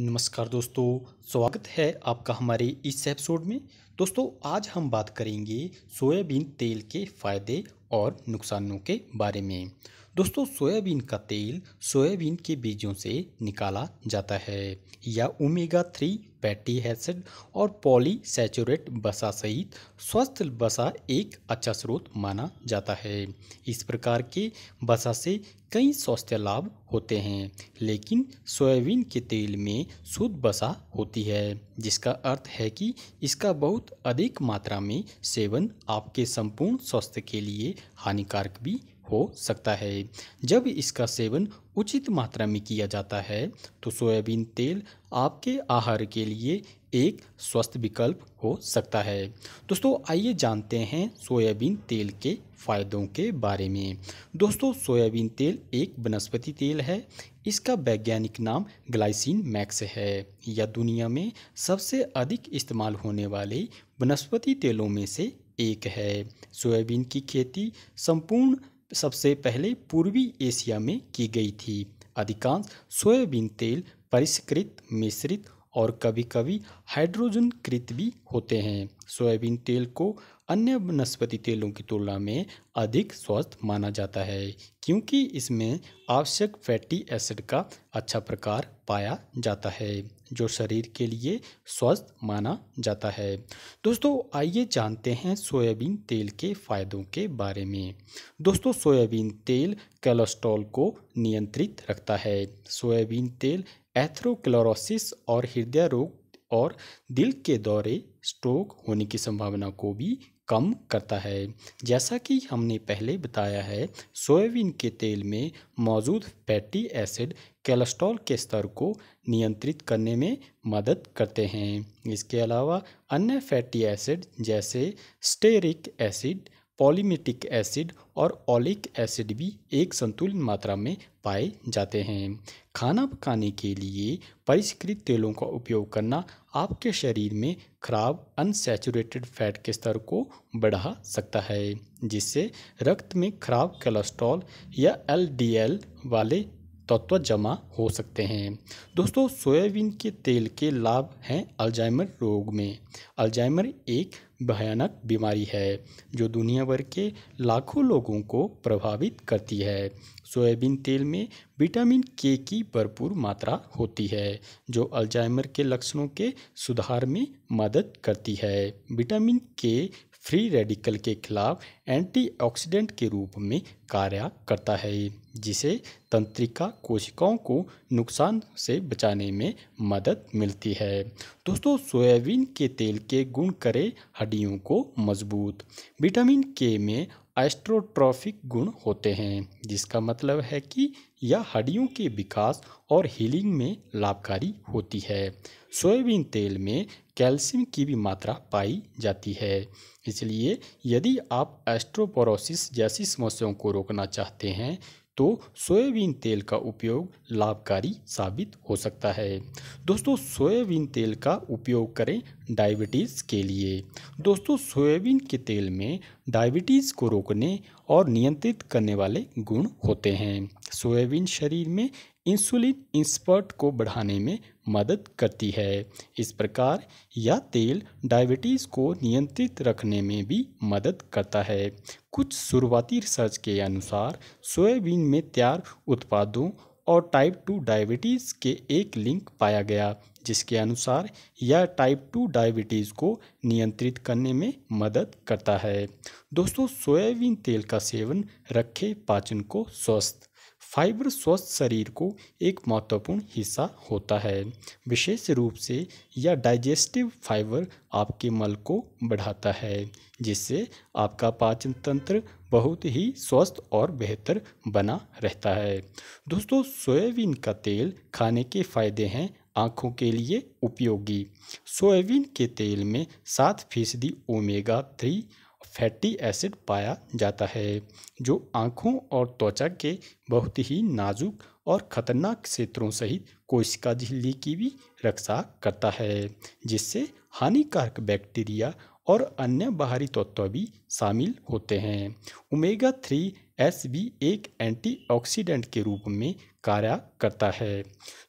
नमस्कार दोस्तों, स्वागत है आपका हमारे इस एपिसोड में। दोस्तों, आज हम बात करेंगे सोयाबीन तेल के फ़ायदे और नुकसानों के बारे में। दोस्तों, सोयाबीन का तेल सोयाबीन के बीजों से निकाला जाता है। या ओमेगा थ्री फैटी एसिड और पॉलीसैचुरेट बसा सहित स्वस्थ बसा एक अच्छा स्रोत माना जाता है। इस प्रकार के बसा से कई स्वास्थ्य लाभ होते हैं, लेकिन सोयाबीन के तेल में शुद्ध बसा होती है, जिसका अर्थ है कि इसका बहुत अधिक मात्रा में सेवन आपके संपूर्ण स्वास्थ्य के लिए हानिकारक भी हो सकता है। जब इसका सेवन उचित मात्रा में किया जाता है तो सोयाबीन तेल आपके आहार के लिए एक स्वस्थ विकल्प हो सकता है। दोस्तों, आइए जानते हैं सोयाबीन तेल के फ़ायदों के बारे में। दोस्तों, सोयाबीन तेल एक वनस्पति तेल है। इसका वैज्ञानिक नाम ग्लाइसिन मैक्स है। यह दुनिया में सबसे अधिक इस्तेमाल होने वाले वनस्पति तेलों में से एक है। सोयाबीन की खेती संपूर्ण सबसे पहले पूर्वी एशिया में की गई थी। अधिकांश सोयाबीन तेल परिष्कृत मिश्रित और कभी कभी हाइड्रोजन कृत भी होते हैं। सोयाबीन तेल को अन्य वनस्पति तेलों की तुलना में अधिक स्वस्थ माना जाता है, क्योंकि इसमें आवश्यक फैटी एसिड का अच्छा प्रकार पाया जाता है, जो शरीर के लिए स्वस्थ माना जाता है। दोस्तों, आइए जानते हैं सोयाबीन तेल के फ़ायदों के बारे में। दोस्तों, सोयाबीन तेल कोलेस्ट्रॉल को नियंत्रित रखता है। सोयाबीन तेल एथ्रोक्लोरोसिस और हृदय रोग और दिल के दौरे स्ट्रोक होने की संभावना को भी कम करता है। जैसा कि हमने पहले बताया है, सोयाबीन के तेल में मौजूद फैटी एसिड कोलेस्ट्रॉल के स्तर को नियंत्रित करने में मदद करते हैं। इसके अलावा अन्य फैटी एसिड जैसे स्टेरिक एसिड पॉलीमेटिक एसिड और ओलिक एसिड भी एक संतुलित मात्रा में पाए जाते हैं। खाना पकाने के लिए परिष्कृत तेलों का उपयोग करना आपके शरीर में खराब अनसेचुरेटेड फैट के स्तर को बढ़ा सकता है, जिससे रक्त में खराब कोलेस्ट्रॉल या एलडीएल वाले तत्व जमा हो सकते हैं। दोस्तों, सोयाबीन के तेल के लाभ हैं अल्जाइमर रोग में। अल्जाइमर एक भयानक बीमारी है, जो दुनिया भर के लाखों लोगों को प्रभावित करती है। सोयाबीन तेल में विटामिन के की भरपूर मात्रा होती है, जो अल्जाइमर के लक्षणों के सुधार में मदद करती है। विटामिन के फ्री रेडिकल के खिलाफ एंटीऑक्सीडेंट के रूप में कार्य करता है, जिसे तंत्रिका कोशिकाओं को नुकसान से बचाने में मदद मिलती है। दोस्तों, सोयाबीन के तेल के गुण करें हड्डियों को मज़बूत। विटामिन के में एस्ट्रोट्रॉफिक गुण होते हैं, जिसका मतलब है कि यह हड्डियों के विकास और हीलिंग में लाभकारी होती है। सोयाबीन तेल में कैल्शियम की भी मात्रा पाई जाती है। इसलिए यदि आप एस्ट्रोपोरोसिस जैसी समस्याओं को रोकना चाहते हैं तो सोयाबीन तेल का उपयोग लाभकारी साबित हो सकता है। दोस्तों, सोयाबीन तेल का उपयोग करें डायबिटीज़ के लिए। दोस्तों, सोयाबीन के तेल में डायबिटीज़ को रोकने और नियंत्रित करने वाले गुण होते हैं। सोयाबीन शरीर में इंसुलिन इंस्पर्ट को बढ़ाने में मदद करती है। इस प्रकार यह तेल डायबिटीज़ को नियंत्रित रखने में भी मदद करता है। कुछ शुरुआती रिसर्च के अनुसार सोयाबीन में तैयार उत्पादों और टाइप टू डायबिटीज़ के एक लिंक पाया गया, जिसके अनुसार यह टाइप टू डायबिटीज़ को नियंत्रित करने में मदद करता है। दोस्तों, सोयाबीन तेल का सेवन रखे पाचन को स्वस्थ फाइबर स्वस्थ शरीर को एक महत्वपूर्ण हिस्सा होता है। विशेष रूप से यह डाइजेस्टिव फाइबर आपके मल को बढ़ाता है, जिससे आपका पाचन तंत्र बहुत ही स्वस्थ और बेहतर बना रहता है। दोस्तों, सोयाबीन का तेल खाने के फ़ायदे हैं आँखों के लिए उपयोगी। सोयाबीन के तेल में सात फ़ीसदी ओमेगा थ्री फैटी एसिड पाया जाता है, जो आँखों और त्वचा के बहुत ही नाजुक और ख़तरनाक क्षेत्रों सहित कोशिका झिल्ली की भी रक्षा करता है, जिससे हानिकारक बैक्टीरिया और अन्य बाहरी तत्व भी शामिल होते हैं। ओमेगा थ्री एस भी एक एंटीऑक्सीडेंट के रूप में कार्य करता है।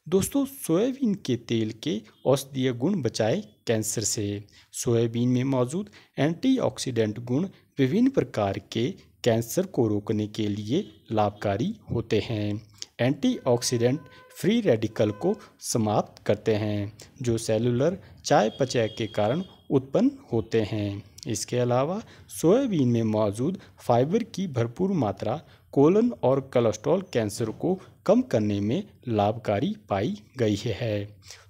दोस्तों, सोयाबीन के तेल के औषधीय गुण बचाए कैंसर से। सोयाबीन में मौजूद एंटीऑक्सीडेंट गुण विभिन्न प्रकार के कैंसर को रोकने के लिए लाभकारी होते हैं। एंटीऑक्सीडेंट फ्री रेडिकल को समाप्त करते हैं, जो सेलुलर चयापचय के कारण उत्पन्न होते हैं। इसके अलावा सोयाबीन में मौजूद फाइबर की भरपूर मात्रा, कोलन और कोलेस्ट्रॉल कैंसर को कम करने में लाभकारी पाई गई है।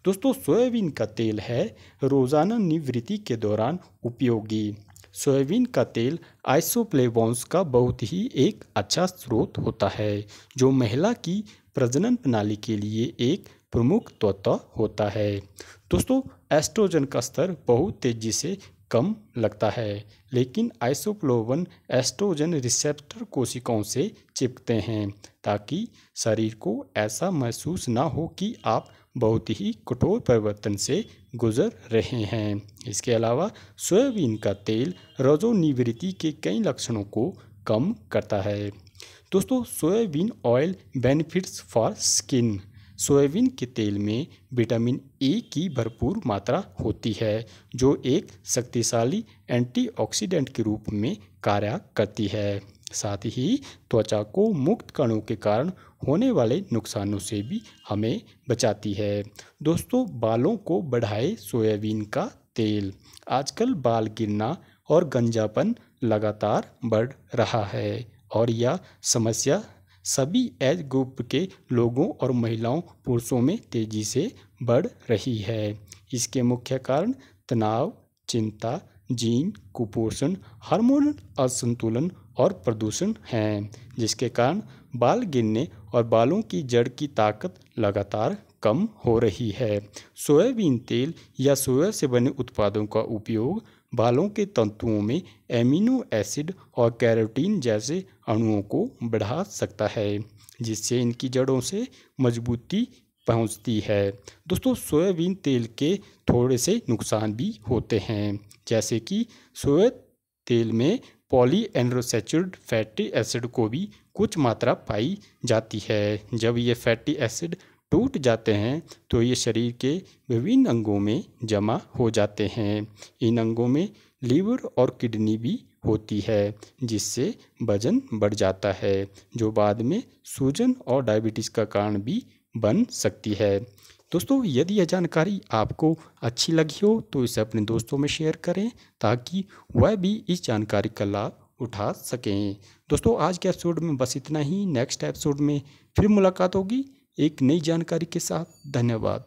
दोस्तों, सोयाबीन का तेल है रोज़ाना निवृत्ति के दौरान उपयोगी। सोयाबीन का तेल आइसोप्लेवॉन्स का बहुत ही एक अच्छा स्रोत होता है, जो महिला की प्रजनन प्रणाली के लिए एक प्रमुख तत्व होता है। दोस्तों, एस्ट्रोजन का स्तर बहुत तेज़ी से कम लगता है, लेकिन आइसोप्लोवन एस्ट्रोजन रिसेप्टर कोशिकाओं से चिपकते हैं ताकि शरीर को ऐसा महसूस ना हो कि आप बहुत ही कठोर परिवर्तन से गुजर रहे हैं। इसके अलावा सोयाबीन का तेल रजोनिवृत्ति के कई लक्षणों को कम करता है। दोस्तों, soybean oil benefits for skin. Soybean के तेल में विटामिन ए की भरपूर मात्रा होती है, जो एक शक्तिशाली एंटीऑक्सीडेंट के रूप में कार्य करती है। साथ ही त्वचा को मुक्त कणों के कारण होने वाले नुकसानों से भी हमें बचाती है। दोस्तों, बालों को बढ़ाए सोयाबीन का तेल। आजकल बाल गिरना और गंजापन लगातार बढ़ रहा है और यह समस्या सभी एज ग्रुप के लोगों और महिलाओं पुरुषों में तेज़ी से बढ़ रही है। इसके मुख्य कारण तनाव, चिंता, जीन, कुपोषण हार्मोन असंतुलन और प्रदूषण हैं, जिसके कारण बाल गिरने और बालों की जड़ की ताकत लगातार कम हो रही है। सोयाबीन तेल या सोया से बने उत्पादों का उपयोग बालों के तंतुओं में एमिनो एसिड और कैरोटीन जैसे अणुओं को बढ़ा सकता है, जिससे इनकी जड़ों से मजबूती पहुँचती है। दोस्तों, सोयाबीन तेल के थोड़े से नुकसान भी होते हैं, जैसे कि सोया तेल में पॉली एंड्रोसेचुर्ड फैटी एसिड को भी कुछ मात्रा पाई जाती है। जब ये फैटी एसिड टूट जाते हैं तो ये शरीर के विभिन्न अंगों में जमा हो जाते हैं। इन अंगों में लीवर और किडनी भी होती है, जिससे वज़न बढ़ जाता है, जो बाद में सूजन और डायबिटीज़ का कारण भी बन सकती है। दोस्तों, यदि यह जानकारी आपको अच्छी लगी हो तो इसे अपने दोस्तों में शेयर करें, ताकि वह भी इस जानकारी का लाभ उठा सकें। दोस्तों, आज के एपिसोड में बस इतना ही। नेक्स्ट एपिसोड में फिर मुलाकात होगी। एक नई जानकारी के साथ धन्यवाद।